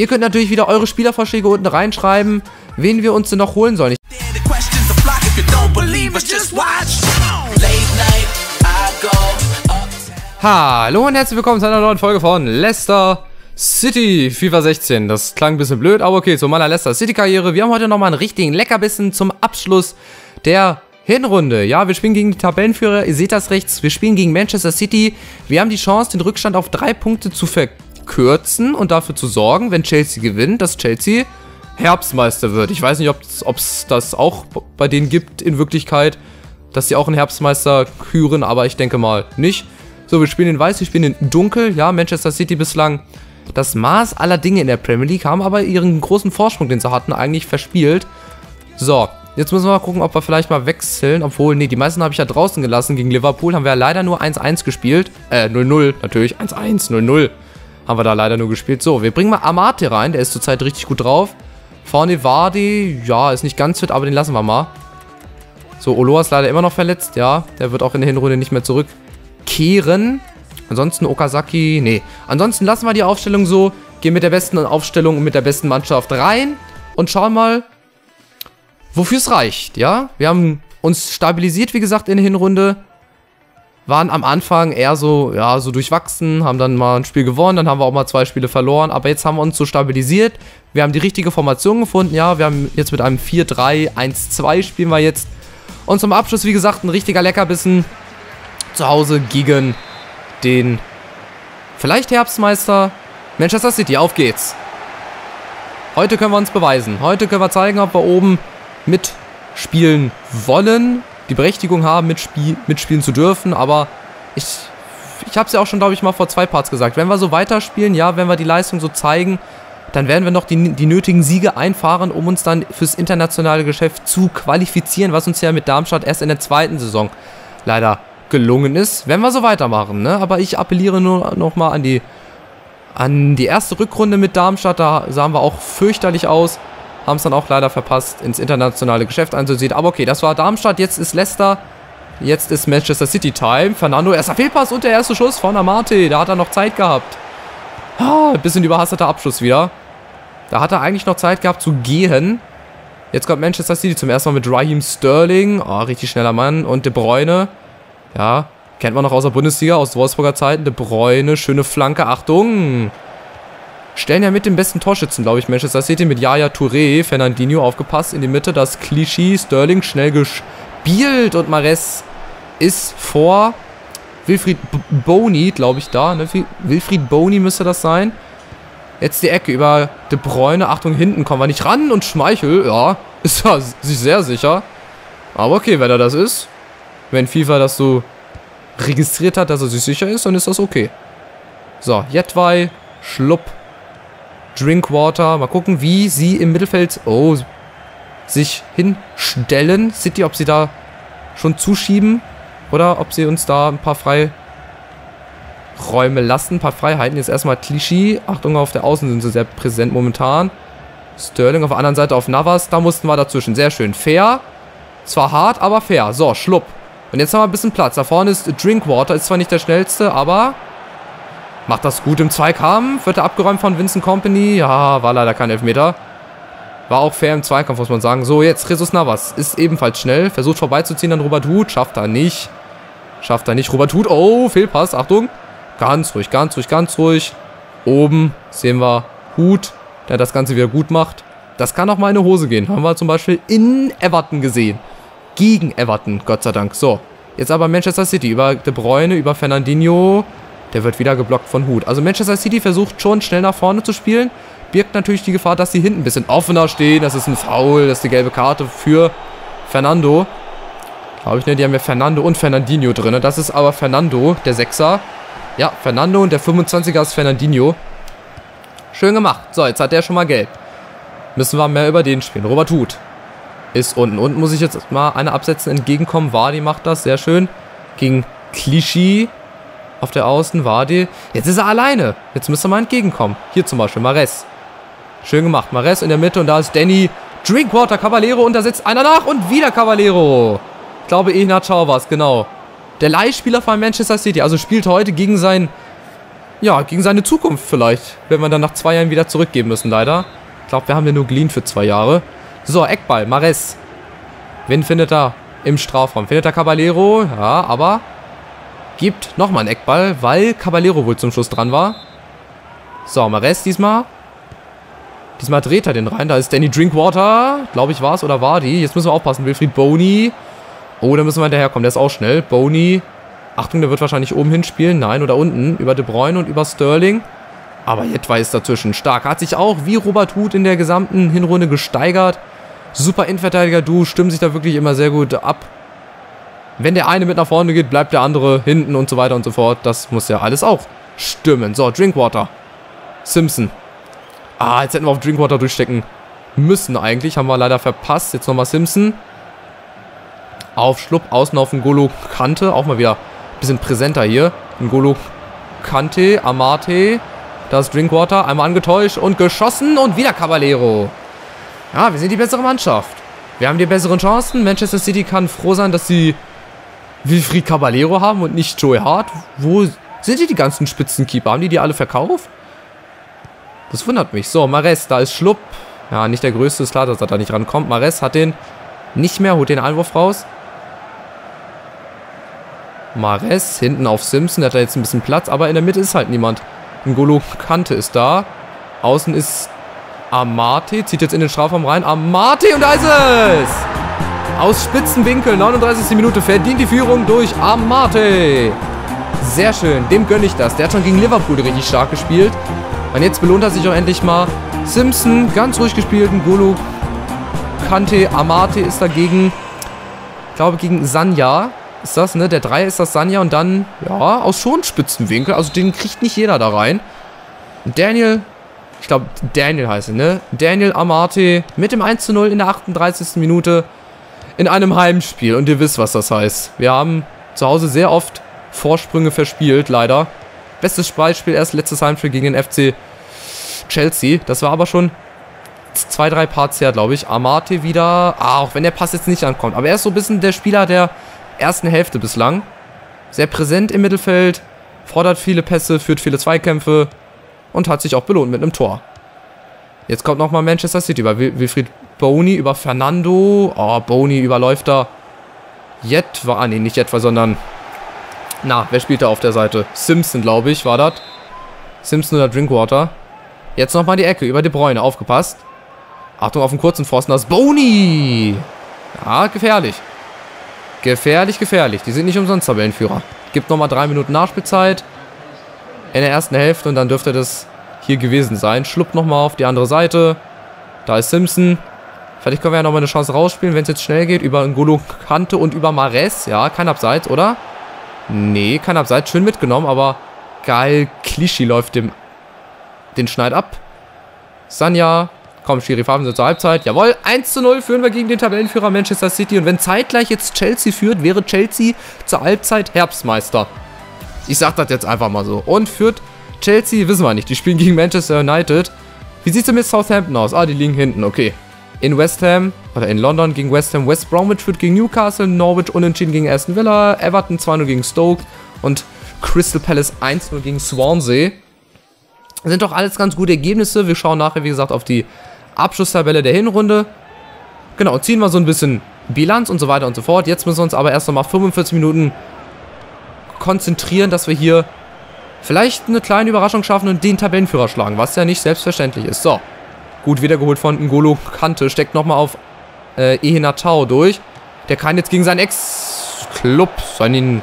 Ihr könnt natürlich wieder eure Spielervorschläge unten reinschreiben, wen wir uns denn noch holen sollen. Hallo und herzlich willkommen zu einer neuen Folge von Leicester City FIFA 16. Das klang ein bisschen blöd, aber okay, zu meiner Leicester City Karriere. Wir haben heute nochmal einen richtigen Leckerbissen zum Abschluss der Hinrunde. Ja, wir spielen gegen die Tabellenführer, ihr seht das rechts. Wir spielen gegen Manchester City. Wir haben die Chance, den Rückstand auf drei Punkte zu verkürzen und dafür zu sorgen, wenn Chelsea gewinnt, dass Chelsea Herbstmeister wird. Ich weiß nicht, ob es das auch bei denen gibt in Wirklichkeit, dass sie auch einen Herbstmeister küren, aber ich denke mal nicht. So, wir spielen in weiß, wir spielen in dunkel. Ja, Manchester City bislang das Maß aller Dinge in der Premier League, haben aber ihren großen Vorsprung, den sie hatten, eigentlich verspielt. So, jetzt müssen wir mal gucken, ob wir vielleicht mal wechseln. Obwohl, nee, die meisten habe ich ja draußen gelassen. Gegen Liverpool haben wir ja leider nur 1-1 gespielt. Äh, 0-0 natürlich. 1-1, 0-0 haben wir da leider nur gespielt. So, wir bringen mal Amate rein. Der ist zurzeit richtig gut drauf. Vorne Vardy, ja, ist nicht ganz fit, aber den lassen wir mal. So, Oloa ist leider immer noch verletzt, ja. Der wird auch in der Hinrunde nicht mehr zurückkehren. Ansonsten Okazaki, nee. Ansonsten lassen wir die Aufstellung so, gehen mit der besten Aufstellung und mit der besten Mannschaft rein und schauen mal, wofür es reicht, ja. Wir haben uns stabilisiert, wie gesagt, in der Hinrunde. Waren am Anfang eher so, ja, so durchwachsen, haben dann mal ein Spiel gewonnen, dann haben wir auch mal zwei Spiele verloren, aber jetzt haben wir uns so stabilisiert. Wir haben die richtige Formation gefunden, ja, wir haben jetzt mit einem 4-3-1-2 spielen wir jetzt. Und zum Abschluss, wie gesagt, ein richtiger Leckerbissen zu Hause gegen den vielleicht Herbstmeister Manchester City. Auf geht's. Heute können wir uns beweisen. Heute können wir zeigen, ob wir oben mitspielen wollen, die Berechtigung haben, mitspie mitspielen zu dürfen. Aber ich, ich habe es ja auch schon, glaube ich, mal vor zwei Parts gesagt. Wenn wir so weiterspielen, ja, wenn wir die Leistung so zeigen, dann werden wir noch die, die nötigen Siege einfahren, um uns dann fürs internationale Geschäft zu qualifizieren, was uns ja mit Darmstadt erst in der zweiten Saison leider gelungen ist, wenn wir so weitermachen. Ne? Aber ich appelliere nur nochmal an die, an die erste Rückrunde mit Darmstadt. Da sahen wir auch fürchterlich aus. Haben es dann auch leider verpasst, ins internationale Geschäft einzusehen. Aber okay, das war Darmstadt. Jetzt ist Leicester. Jetzt ist Manchester City Time. Fernando, erster Fehlpass und der erste Schuss von Amate. Da hat er noch Zeit gehabt. Ah, bisschen überhasteter Abschluss wieder. Da hat er eigentlich noch Zeit gehabt zu gehen. Jetzt kommt Manchester City zum ersten Mal mit Raheem Sterling. Oh, richtig schneller Mann. Und De Bruyne. Ja, kennt man noch aus der Bundesliga, aus Wolfsburger Zeiten. De Bruyne, schöne Flanke, Achtung. Stellen ja mit dem besten Torschützen, glaube ich, Manchester City mit Yaya Touré, Fernandinho aufgepasst in die Mitte, das Klischee, Sterling schnell gespielt und Mares ist vor Wilfried Boni, glaube ich, da. Ne? Wilfried Boni müsste das sein. Jetzt die Ecke über De Bruyne. Achtung, hinten kommen wir nicht ran. Und Schmeichel, ja, ist er sich sehr sicher. Aber okay, wenn er das ist, wenn FIFA das so registriert hat, dass er sich sicher ist, dann ist das okay. So, Jetwei, Schlupp, Drinkwater. Mal gucken, wie sie im Mittelfeld oh, sich hinstellen. City, ob sie da schon zuschieben oder ob sie uns da ein paar Freiräume lassen. Ein paar Freiheiten. Jetzt erstmal Klischee. Achtung, auf der Außen sind sie sehr präsent momentan. Sterling auf der anderen Seite auf Navas. Da mussten wir dazwischen. Sehr schön. Fair. Zwar hart, aber fair. So, Schlupp. Und jetzt haben wir ein bisschen Platz. Da vorne ist Drinkwater. Ist zwar nicht der schnellste, aber macht das gut im Zweikampf. Wird er abgeräumt von Vincent Company. Ja, war leider kein Elfmeter. War auch fair im Zweikampf, muss man sagen. So, jetzt Jesus Navas. Ist ebenfalls schnell. Versucht vorbeizuziehen an Robert Huth. Schafft er nicht. Schafft er nicht. Robert Huth. Oh, Fehlpass. Achtung. Ganz ruhig, ganz ruhig, ganz ruhig. Oben sehen wir Huth, der das Ganze wieder gut macht. Das kann auch mal in eine Hose gehen. Haben wir zum Beispiel in Everton gesehen gegen Everton, Gott sei Dank. So, jetzt aber Manchester City über De Bruyne, über Fernandinho. Der wird wieder geblockt von Hut. Also Manchester City versucht schon schnell nach vorne zu spielen. Birgt natürlich die Gefahr, dass sie hinten ein bisschen offener stehen. Das ist ein Foul, das ist die gelbe Karte für Fernando. Glaube ich, ne? Die haben ja Fernando und Fernandinho drin. Das ist aber Fernando, der Sechser. Ja, Fernando und der 25er ist Fernandinho. Schön gemacht. So, jetzt hat der schon mal gelb. Müssen wir mehr über den spielen. Robert Huth ist unten. Unten muss ich jetzt mal eine absetzen, entgegenkommen. Wadi macht das, sehr schön. Gegen Clichy auf der Außen, Wadi. Jetzt ist er alleine. Jetzt müsste mal entgegenkommen. Hier zum Beispiel, Mares. Schön gemacht. Mares in der Mitte und da ist Danny Drinkwater, Caballero und da sitzt einer nach und wieder Caballero. Ich glaube, Ignat Schau war es, genau. Der Leihspieler von Manchester City, also spielt heute gegen seinen ja, gegen seine Zukunft vielleicht. Wenn wir dann nach zwei Jahren wieder zurückgeben müssen, leider. Ich glaube, wir haben den nur geliehen für zwei Jahre. So, Eckball, Mares. Wen findet er im Strafraum? Findet er Caballero? Ja, aber gibt nochmal einen Eckball, weil Caballero wohl zum Schluss dran war. So, Mares diesmal. Diesmal dreht er den rein. Da ist Danny Drinkwater. Glaube ich war es oder war die. Jetzt müssen wir aufpassen. Wilfried Boney. Oh, da müssen wir hinterherkommen. Der ist auch schnell. Boney. Achtung, der wird wahrscheinlich oben hinspielen. Nein, oder unten. Über De Bruyne und über Sterling. Aber Jetwa ist dazwischen stark. Hat sich auch wie Robert Huth in der gesamten Hinrunde gesteigert. Super Innenverteidiger. Du stimmen sich da wirklich immer sehr gut ab. Wenn der eine mit nach vorne geht, bleibt der andere hinten und so weiter und so fort. Das muss ja alles auch stimmen. So, Drinkwater. Simpson. Ah, jetzt hätten wir auf Drinkwater durchstecken müssen eigentlich. Haben wir leider verpasst. Jetzt nochmal Simpson. Auf Schlupp, außen auf Ngolo Kante. Auch mal wieder ein bisschen präsenter hier. Ngolo Kante, Amate. Da ist Drinkwater. Einmal angetäuscht und geschossen. Und wieder Caballero. Ja, wir sind die bessere Mannschaft. Wir haben die besseren Chancen. Manchester City kann froh sein, dass sie Wilfried Caballero haben und nicht Joey Hart. Wo sind die, die ganzen Spitzenkeeper? Haben die die alle verkauft? Das wundert mich. So, Mares, da ist Schlupp. Ja, nicht der größte, ist klar, dass er da nicht rankommt. Mares hat den nicht mehr, holt den Einwurf raus. Mares hinten auf Simpson, der hat da jetzt ein bisschen Platz, aber in der Mitte ist halt niemand. Ngolo Kante ist da. Außen ist Amate, zieht jetzt in den Strafraum rein. Amate und da ist es! Aus Spitzenwinkel, 39. Minute, verdient die Führung durch Amate. Sehr schön, dem gönne ich das. Der hat schon gegen Liverpool richtig stark gespielt. Und jetzt belohnt er sich auch endlich mal. Simpson, ganz ruhig gespielt. Ngolo Kante, Amate ist dagegen, ich glaube gegen Sanja ist das, ne? Der 3 ist das Sanja und dann, ja, aus schon Spitzenwinkel. Also den kriegt nicht jeder da rein. Daniel, ich glaube Daniel heißt er, ne? Daniel Amate mit dem 1 zu 0 in der 38. Minute in einem Heimspiel. Und ihr wisst, was das heißt. Wir haben zu Hause sehr oft Vorsprünge verspielt, leider. Bestes Beispiel erst letztes Heimspiel gegen den FC Chelsea. Das war aber schon zwei, drei Parts her, glaube ich. Amate wieder. Ah, auch wenn der Pass jetzt nicht ankommt. Aber er ist so ein bisschen der Spieler der ersten Hälfte bislang. Sehr präsent im Mittelfeld. Fordert viele Pässe, führt viele Zweikämpfe. Und hat sich auch belohnt mit einem Tor. Jetzt kommt nochmal Manchester City über Wilfried Boney, über Fernando. Oh, Boney überläuft da. Jetwa, ah nee, nicht Jetwa, sondern na, wer spielt da auf der Seite? Simpson, glaube ich, war das. Simpson oder Drinkwater. Jetzt nochmal die Ecke über De Bruyne. Aufgepasst. Achtung auf den kurzen Pfosten. Das ist Boni. Ja, gefährlich. Gefährlich, gefährlich. Die sind nicht umsonst Tabellenführer. Gibt nochmal drei Minuten Nachspielzeit. In der ersten Hälfte und dann dürfte das hier gewesen sein. Schluppt nochmal auf die andere Seite. Da ist Simpson. Vielleicht können wir ja nochmal eine Chance rausspielen, wenn es jetzt schnell geht. Über N'Golo Kante und über Mares. Ja, kein Abseits, oder? Nee, kein Abseits. Schön mitgenommen, aber geil. Klischee läuft dem den Schneid ab. Sanja. Komm, Schiri, fahren wir zur Halbzeit. Jawohl, 1 zu 0 führen wir gegen den Tabellenführer Manchester City. Und wenn zeitgleich jetzt Chelsea führt, wäre Chelsea zur Halbzeit Herbstmeister. Ich sag das jetzt einfach mal so. Und führt Chelsea, wissen wir nicht. Die spielen gegen Manchester United. Wie sieht es denn mit Southampton aus? Ah, die liegen hinten, okay. In West Ham, oder in London gegen West Ham, West Bromwich führt gegen Newcastle, Norwich unentschieden gegen Aston Villa, Everton 2-0 gegen Stoke und Crystal Palace 1-0 gegen Swansea. Sind doch alles ganz gute Ergebnisse. Wir schauen nachher, wie gesagt, auf die Abschlusstabelle der Hinrunde. Genau, ziehen wir so ein bisschen Bilanz und so weiter und so fort. Jetzt müssen wir uns aber erst nochmal 45 Minuten konzentrieren, dass wir hier vielleicht eine kleine Überraschung schaffen und den Tabellenführer schlagen, was ja nicht selbstverständlich ist. So, gut wiedergeholt von Ngolo Kante, steckt nochmal auf äh, Ehenatao durch. Der kann jetzt gegen seinen Ex-Club, seinen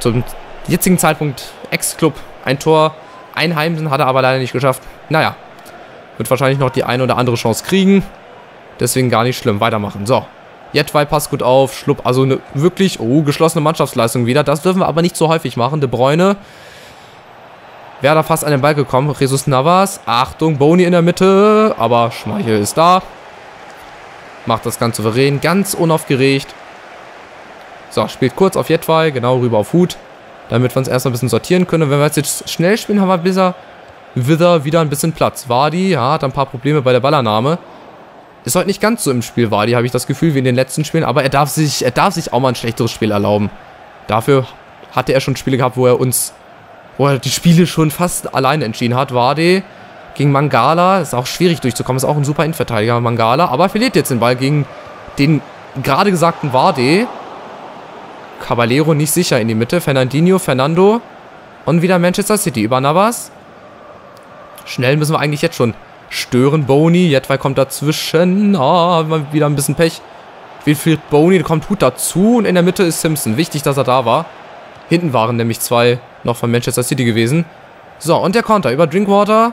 zum jetzigen Zeitpunkt Ex-Club, ein Tor einheimsen, hat er aber leider nicht geschafft. Naja, wird wahrscheinlich noch die eine oder andere Chance kriegen. Deswegen gar nicht schlimm. Weitermachen. So. Jetwei passt gut auf. Schlupp. Also eine wirklich oh, geschlossene Mannschaftsleistung wieder. Das dürfen wir aber nicht so häufig machen. De Bruyne. Da fast an den Ball gekommen. Jesus Navas. Achtung, Boni in der Mitte. Aber Schmeichel ist da. Macht das ganz souverän. Ganz unaufgeregt. So, spielt kurz auf Jetwei. Genau rüber auf Hut. Damit wir uns erstmal ein bisschen sortieren können. Und wenn wir jetzt schnell spielen, haben wir bisher Wither wieder ein bisschen Platz. Wadi, ja, hat ein paar Probleme bei der Ballannahme. Ist heute nicht ganz so im Spiel, Wadi, habe ich das Gefühl, wie in den letzten Spielen. Aber er darf, sich, er darf sich auch mal ein schlechteres Spiel erlauben. Dafür hatte er schon Spiele gehabt, wo er uns wo er die Spiele schon fast alleine entschieden hat. Wade gegen Mangala. Ist auch schwierig durchzukommen. Ist auch ein super Innenverteidiger, Mangala. Aber verliert jetzt den Ball gegen den gerade gesagten Wade. Caballero nicht sicher in die Mitte. Fernandinho, Fernando. Und wieder Manchester City über Navas. Schnell müssen wir eigentlich jetzt schon stören. Boni, Jetwei kommt dazwischen. Ah, oh, wieder ein bisschen Pech. Wilfried Boni kommt gut dazu. Und in der Mitte ist Simpson. Wichtig, dass er da war. Hinten waren nämlich zwei noch von Manchester City gewesen. So, und der Konter über Drinkwater,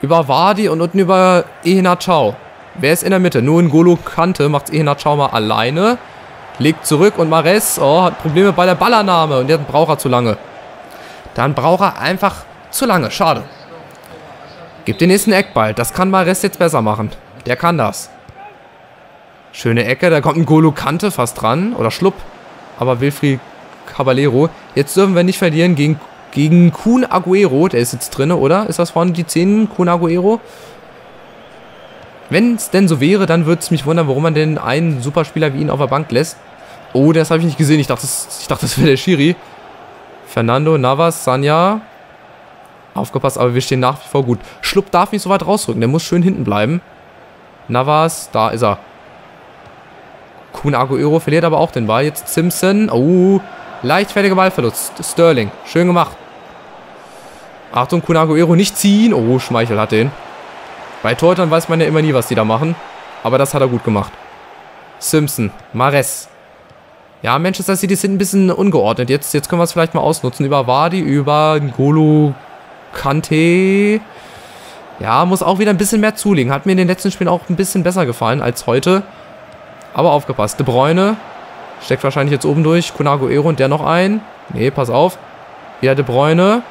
über Wadi und unten über Ehina Chao. Wer ist in der Mitte? Nur in Golo Kante macht Ehina Chao mal alleine. Legt zurück und Mares oh, hat Probleme bei der Ballannahme. Und jetzt braucht er zu lange. Dann braucht er einfach zu lange. Schade. Gibt den nächsten Eckball. Das kann Mares jetzt besser machen. Der kann das. Schöne Ecke. Da kommt ein Golo Kante fast dran. Oder Schlupp. Aber Wilfried Caballero. Jetzt dürfen wir nicht verlieren gegen, gegen Kun Aguero. Der ist jetzt drin, oder? Ist das vorne die 10, Kun Aguero? Wenn es denn so wäre, dann würde es mich wundern, warum man denn einen Superspieler wie ihn auf der Bank lässt. Oh, das habe ich nicht gesehen. Ich dachte, das, ich dachte, das wäre der Schiri. Fernando, Navas, Sanya. Aufgepasst, aber wir stehen nach wie vor gut. Schlupp darf nicht so weit rausrücken. Der muss schön hinten bleiben. Navas, da ist er. Kun Aguero verliert aber auch den Ball. Jetzt Simpson. Oh, leichtfertiger Ballverlust. Sterling, schön gemacht. Achtung, Kun Aguero nicht ziehen. Oh, Schmeichel hat den. Bei Torhütern weiß man ja immer nie, was die da machen. Aber das hat er gut gemacht. Simpson, Mares. Ja, Manchester City sind ein bisschen ungeordnet. Jetzt, jetzt können wir es vielleicht mal ausnutzen. Über Wadi, über Golo Kante. Ja, muss auch wieder ein bisschen mehr zulegen. Hat mir in den letzten Spielen auch ein bisschen besser gefallen als heute. Aber aufgepasst. De Bruyne steckt wahrscheinlich jetzt oben durch. Kunago Ero und der noch ein. Nee, pass auf. Wieder De Bruyne.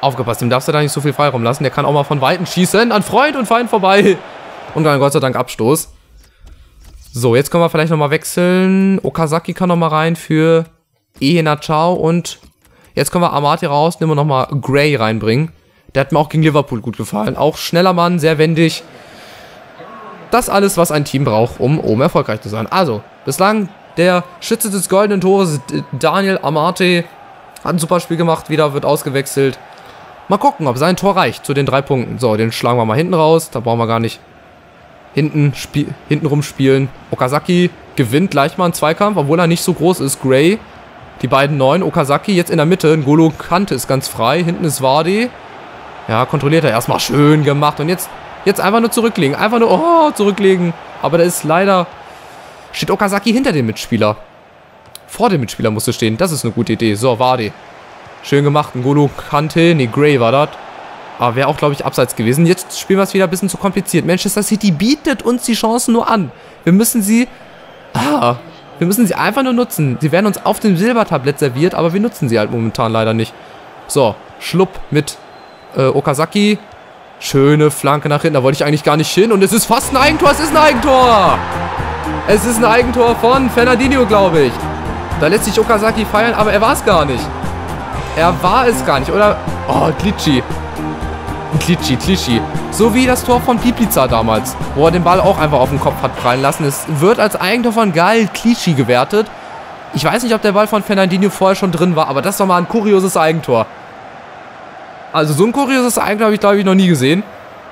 Aufgepasst, dem darfst du da nicht so viel Freiraum lassen. Der kann auch mal von Weitem schießen. An Freund und Feind vorbei. Und dann Gott sei Dank Abstoß. So, jetzt können wir vielleicht nochmal wechseln. Okazaki kann nochmal rein für Ehena Chao. Und jetzt können wir Amati rausnehmen und nochmal Gray reinbringen. Der hat mir auch gegen Liverpool gut gefallen. Auch schneller Mann, sehr wendig. Das alles, was ein Team braucht, um oben erfolgreich zu sein. Also, bislang der Schütze des goldenen Tores, Daniel Amate, hat ein super Spiel gemacht, wieder wird ausgewechselt. Mal gucken, ob sein Tor reicht zu den drei Punkten. So, den schlagen wir mal hinten raus. Da brauchen wir gar nicht hinten, hinten rumspielen. Okazaki gewinnt gleich mal einen Zweikampf, obwohl er nicht so groß ist. Gray, die beiden Neuen. Okazaki jetzt in der Mitte. Ngolo Kante ist ganz frei. Hinten ist Wadi. Ja, kontrolliert er erstmal. Schön gemacht. Und jetzt, jetzt einfach nur zurücklegen. Einfach nur, oh, zurücklegen. Aber da ist leider, steht Okazaki hinter dem Mitspieler. Vor dem Mitspieler musste stehen. Das ist eine gute Idee. So, Wadi. Schön gemacht. Ngolo Kante. Nee, Gray war das. Aber wäre auch, glaube ich, abseits gewesen. Jetzt spielen wir es wieder ein bisschen zu kompliziert. Manchester City bietet uns die Chancen nur an. Wir müssen sie... Ah, wir müssen sie einfach nur nutzen. Sie werden uns auf dem Silbertablett serviert, aber wir nutzen sie halt momentan leider nicht. So, Schlupp mit äh, Okazaki. Schöne Flanke nach hinten. Da wollte ich eigentlich gar nicht hin. Und es ist fast ein Eigentor. Es ist ein Eigentor. Es ist ein Eigentor von Fernandinho, glaube ich. Da lässt sich Okazaki feiern, aber er war es gar nicht. Er war es gar nicht, oder? Oh, Glitschi. Glitschi, Glitschi. So wie das Tor von Piplica damals, wo er den Ball auch einfach auf den Kopf hat prallen lassen. Es wird als Eigentor von Gal Glitschi gewertet. Ich weiß nicht, ob der Ball von Fernandinho vorher schon drin war, aber das war mal ein kurioses Eigentor. Also so ein kurioses Eigentor habe ich, glaube ich, noch nie gesehen.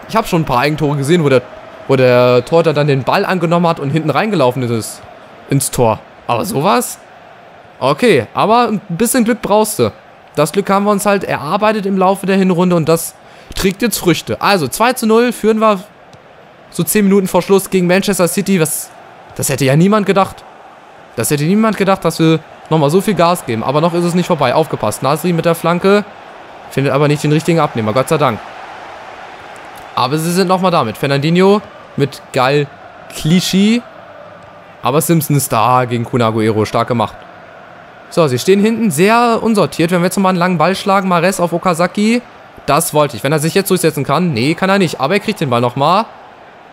Ich habe schon ein paar Eigentore gesehen, wo der, wo der Torhüter dann den Ball angenommen hat und hinten reingelaufen ist ins Tor. Aber sowas? Okay, aber ein bisschen Glück brauchst du. Das Glück haben wir uns halt erarbeitet im Laufe der Hinrunde und das trägt jetzt Früchte. Also 2 zu 0 führen wir so 10 Minuten vor Schluss gegen Manchester City. Was, das hätte ja niemand gedacht. Das hätte niemand gedacht, dass wir nochmal so viel Gas geben. Aber noch ist es nicht vorbei. Aufgepasst. Nasri mit der Flanke. Findet aber nicht den richtigen Abnehmer. Gott sei Dank. Aber sie sind nochmal da mit Fernandinho. Mit Gal Clichy. Aber Simpson ist da gegen Kunaguero. Stark gemacht. So, sie stehen hinten sehr unsortiert. Wenn wir jetzt nochmal einen langen Ball schlagen, Mares auf Okazaki. Das wollte ich. Wenn er sich jetzt durchsetzen kann. Nee, kann er nicht. Aber er kriegt den Ball nochmal.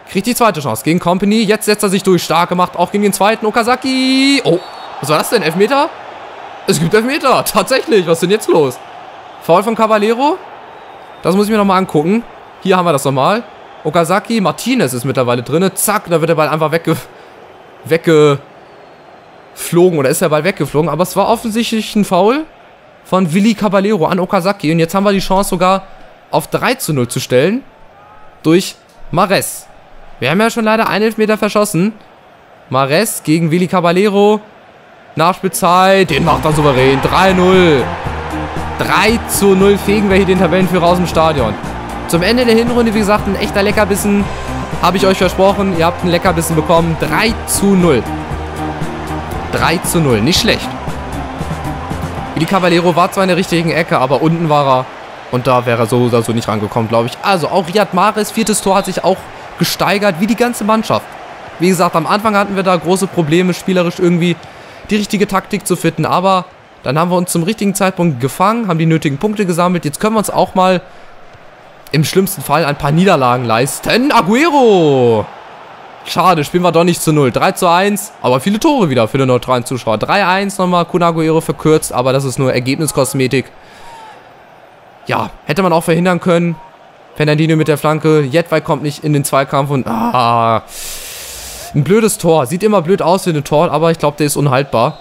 Kriegt die zweite Chance gegen Company. Jetzt setzt er sich durch. Stark gemacht. Auch gegen den zweiten Okazaki. Oh, was war das denn? Elfmeter? Es gibt Elfmeter. Tatsächlich. Was ist denn jetzt los? Foul von Caballero? Das muss ich mir nochmal angucken. Hier haben wir das nochmal. Okazaki. Martinez ist mittlerweile drin. Zack, da wird der Ball einfach wegge... wegge geflogen oder ist der Ball weggeflogen, aber es war offensichtlich ein Foul. von Willi Caballero an Okazaki. Und jetzt haben wir die Chance sogar auf 3 zu 0 zu stellen. Durch Mares. Wir haben ja schon leider einen Elfmeter verschossen. Mares gegen Willi Caballero. Nachspielzeit. Den macht er souverän. 3-0. 3 zu 0 fegen wir hier den Tabellenführer aus dem Stadion. Zum Ende der Hinrunde, wie gesagt, ein echter Leckerbissen. Habe ich euch versprochen. Ihr habt ein Leckerbissen bekommen. 3 zu 0. 3 zu 0. Nicht schlecht. Willi Caballero war zwar in der richtigen Ecke, aber unten war er. Und da wäre er so oder so nicht rangekommen, glaube ich. Also auch Riyad Mahrez, viertes Tor, hat sich auch gesteigert, wie die ganze Mannschaft. Wie gesagt, am Anfang hatten wir da große Probleme, spielerisch irgendwie die richtige Taktik zu finden. Aber dann haben wir uns zum richtigen Zeitpunkt gefangen, haben die nötigen Punkte gesammelt. Jetzt können wir uns auch mal im schlimmsten Fall ein paar Niederlagen leisten. Aguero! Schade, spielen wir doch nicht zu 0. 3 zu 1, aber viele Tore wieder für den neutralen Zuschauer. 3-1 nochmal, Kun Aguero verkürzt, aber das ist nur Ergebniskosmetik. Ja, hätte man auch verhindern können. Fernandinho mit der Flanke. Jedwai kommt nicht in den Zweikampf und ah, ein blödes Tor. Sieht immer blöd aus wie ein Tor, aber ich glaube, der ist unhaltbar.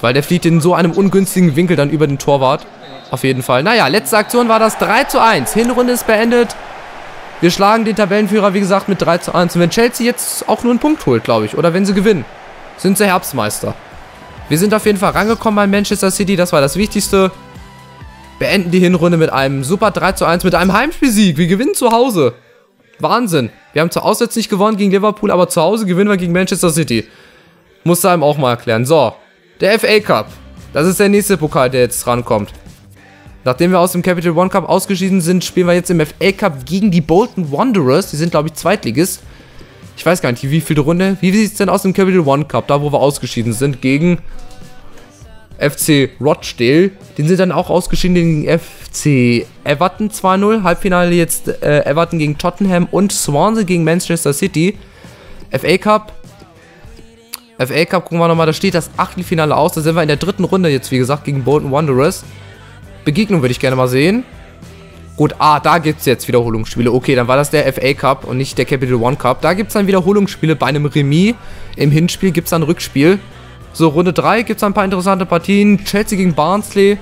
Weil der fliegt in so einem ungünstigen Winkel dann über den Torwart. Auf jeden Fall. Naja, letzte Aktion war das 3 zu 1. Hinrunde ist beendet. Wir schlagen den Tabellenführer, wie gesagt, mit 3 zu 1. Und wenn Chelsea jetzt auch nur einen Punkt holt, glaube ich, oder wenn sie gewinnen, sind sie Herbstmeister. Wir sind auf jeden Fall rangekommen bei Manchester City, das war das Wichtigste. Beenden die Hinrunde mit einem super 3 zu 1, mit einem Heimspielsieg. Wir gewinnen zu Hause. Wahnsinn. Wir haben zu auswärts nicht gewonnen gegen Liverpool, aber zu Hause gewinnen wir gegen Manchester City. Musste einem auch mal erklären. So, der FA Cup. Das ist der nächste Pokal, der jetzt rankommt. Nachdem wir aus dem Capital One Cup ausgeschieden sind, spielen wir jetzt im FA Cup gegen die Bolton Wanderers. Die sind, glaube ich, Zweitligist. Ich weiß gar nicht, wie viele Runde. Wie sieht es denn aus dem Capital One Cup, da wo wir ausgeschieden sind, gegen FC Rochdale. Den sind dann auch ausgeschieden gegen FC Everton 2-0. Halbfinale jetzt äh, Everton gegen Tottenham und Swansea gegen Manchester City. FA Cup. FA Cup, gucken wir nochmal, da steht das Achtelfinale aus. Da sind wir in der dritten Runde jetzt, wie gesagt, gegen Bolton Wanderers. Begegnung würde ich gerne mal sehen. Gut, ah, da gibt es jetzt Wiederholungsspiele. Okay, dann war das der FA Cup und nicht der Capital One Cup. Da gibt es dann Wiederholungsspiele. Bei einem Remis im Hinspiel gibt es dann Rückspiel. So, Runde 3 gibt es ein paar interessante Partien. Chelsea gegen Barnsley.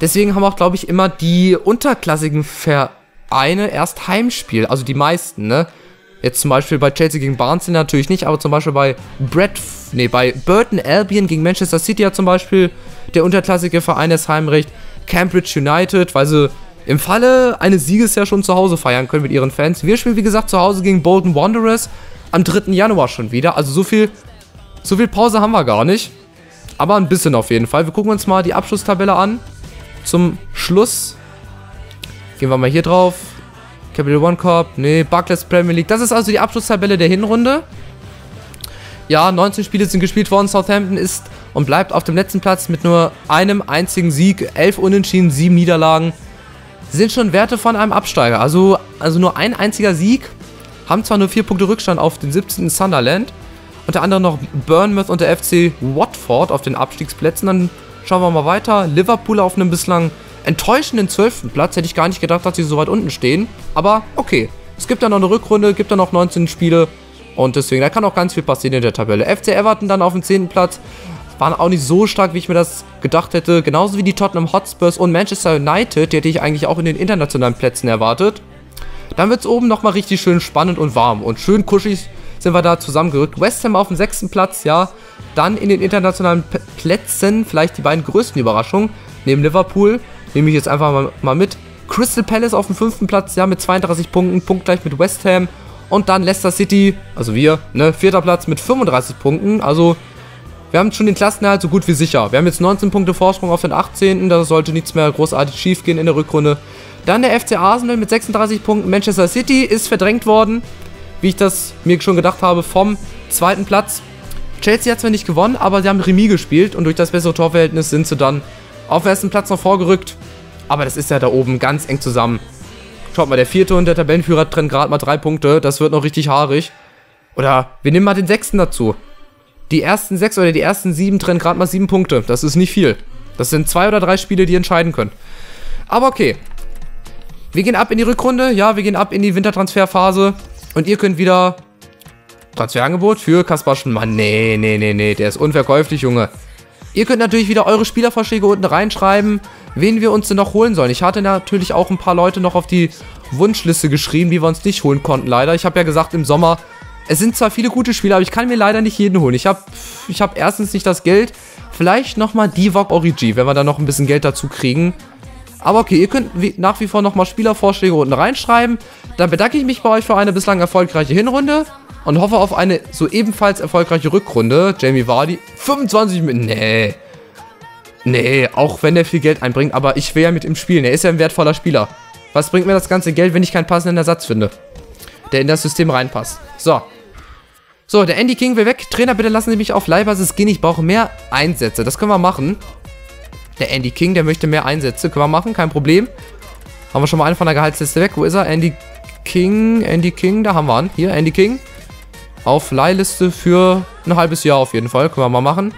Deswegen haben auch, glaube ich, immer die unterklassigen Vereine erst Heimspiel. Also die meisten, ne? Jetzt zum Beispiel bei Chelsea gegen Barnsley natürlich nicht, aber zum Beispiel bei Brad, nee, bei Burton Albion gegen Manchester City hat zum Beispiel der unterklassige Verein das Heimrecht. Cambridge United, weil sie im Falle eines Sieges ja schon zu Hause feiern können mit ihren Fans. Wir spielen, wie gesagt, zu Hause gegen Bolton Wanderers am 3. Januar schon wieder. Also so viel, so viel Pause haben wir gar nicht. Aber ein bisschen auf jeden Fall. Wir gucken uns mal die Abschlusstabelle an. Zum Schluss gehen wir mal hier drauf. Capital One Cup, nee, Barclays Premier League. Das ist also die Abschlusstabelle der Hinrunde. Ja, 19 Spiele sind gespielt worden. Southampton ist und bleibt auf dem letzten Platz mit nur einem einzigen Sieg, 11 Unentschieden, 7 Niederlagen. Sind schon Werte von einem Absteiger. Also, also nur ein einziger Sieg. Haben zwar nur 4 Punkte Rückstand auf den 17. Sunderland. Unter anderem noch Bournemouth und der FC Watford auf den Abstiegsplätzen. Dann schauen wir mal weiter. Liverpool auf einem bislang enttäuschenden 12. Platz. Hätte ich gar nicht gedacht, dass sie so weit unten stehen. Aber okay. Es gibt dann noch eine Rückrunde, gibt dann noch 19 Spiele. Und deswegen, da kann auch ganz viel passieren in der Tabelle. FC Everton dann auf dem 10. Platz. Waren auch nicht so stark, wie ich mir das gedacht hätte. Genauso wie die Tottenham Hotspurs und Manchester United. Die hätte ich eigentlich auch in den internationalen Plätzen erwartet. Dann wird es oben nochmal richtig schön spannend und warm. Und schön kuschig sind wir da zusammengerückt. West Ham auf dem 6. Platz, ja. Dann in den internationalen P Plätzen vielleicht die beiden größten Überraschungen. Neben Liverpool nehme ich jetzt einfach mal, mal mit. Crystal Palace auf dem 5. Platz, ja, mit 32 Punkten. Punktgleich mit West Ham. Und dann Leicester City, also wir, ne, vierter Platz mit 35 Punkten. Also wir haben schon den Klassenerhalt so gut wie sicher. Wir haben jetzt 19 Punkte Vorsprung auf den 18. Da sollte nichts mehr großartig schief gehen in der Rückrunde. Dann der FC Arsenal mit 36 Punkten. Manchester City ist verdrängt worden, wie ich das mir schon gedacht habe, vom zweiten Platz. Chelsea hat zwar nicht gewonnen, aber sie haben Remis gespielt und durch das bessere Torverhältnis sind sie dann auf den ersten Platz noch vorgerückt. Aber das ist ja da oben ganz eng zusammen. Schaut mal, der vierte und der Tabellenführer trennen gerade mal drei Punkte. Das wird noch richtig haarig. Oder wir nehmen mal den sechsten dazu. Die ersten sechs oder die ersten sieben trennen gerade mal sieben Punkte. Das ist nicht viel. Das sind zwei oder drei Spiele, die entscheiden können. Aber okay. Wir gehen ab in die Rückrunde. Ja, wir gehen ab in die Wintertransferphase. Und ihr könnt wieder Transferangebot für Kaspar Schmann. Nee, nee, nee, nee. Der ist unverkäuflich, Junge. Ihr könnt natürlich wieder eure Spielervorschläge unten reinschreiben, wen wir uns denn noch holen sollen. Ich hatte natürlich auch ein paar Leute noch auf die Wunschliste geschrieben, die wir uns nicht holen konnten, leider. Ich habe ja gesagt, im Sommer, es sind zwar viele gute Spieler, aber ich kann mir leider nicht jeden holen. Ich habe ich hab erstens nicht das Geld, vielleicht nochmal Divok Origi, wenn wir da noch ein bisschen Geld dazu kriegen. Aber okay, ihr könnt nach wie vor nochmal Spielervorschläge unten reinschreiben. Dann bedanke ich mich bei euch für eine bislang erfolgreiche Hinrunde und hoffe auf eine so ebenfalls erfolgreiche Rückrunde. Jamie Vardy, 25 Minuten, nee. Nee, auch wenn der viel Geld einbringt, aber ich will ja mit ihm spielen. Er ist ja ein wertvoller Spieler. Was bringt mir das ganze Geld, wenn ich keinen passenden Ersatz finde, der in das System reinpasst? So. So, der Andy King will weg. Trainer, bitte lassen Sie mich auf Leihbasis gehen. Ich brauche mehr Einsätze. Das können wir machen. Der Andy King, der möchte mehr Einsätze. Können wir machen, kein Problem. Haben wir schon mal einen von der Gehaltsliste weg. Wo ist er? Andy King, Andy King, da haben wir ihn. Hier, Andy King. Auf Leihliste für ein halbes Jahr auf jeden Fall. Können wir mal machen.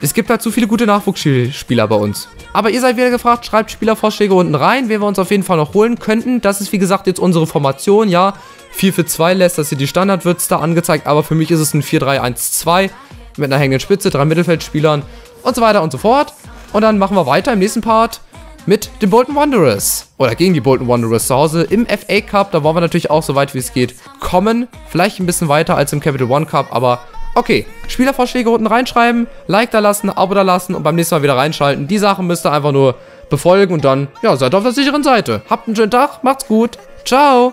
Es gibt halt zu viele gute Nachwuchsspieler bei uns. Aber ihr seid wieder gefragt, schreibt Spielervorschläge unten rein, wen wir uns auf jeden Fall noch holen könnten. Das ist wie gesagt jetzt unsere Formation, ja. 4 für 2 lässt, dass hier die Standard wird da angezeigt, aber für mich ist es ein 4-3-1-2 mit einer hängenden Spitze, drei Mittelfeldspielern und so weiter und so fort. Und dann machen wir weiter im nächsten Part mit den Bolton Wanderers. Oder gegen die Bolton Wanderers zu Hause im FA Cup. Da wollen wir natürlich auch so weit wie es geht kommen. Vielleicht ein bisschen weiter als im Capital One Cup, aber okay. Spielervorschläge unten reinschreiben, Like da lassen, Abo da lassen und beim nächsten Mal wieder reinschalten. Die Sachen müsst ihr einfach nur befolgen und dann, ja, seid auf der sicheren Seite. Habt einen schönen Tag, macht's gut. Ciao.